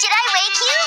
Did I wake you?